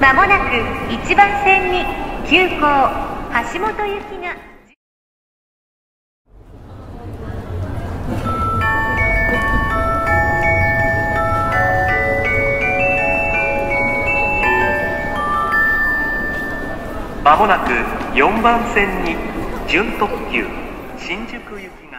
まもなく1番線に急行橋本行きが。まもなく4番線に準特急新宿行きが。